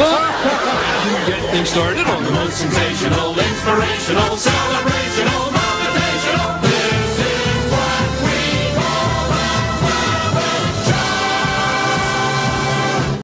You Get things started on the most sensational, inspirational, celebration.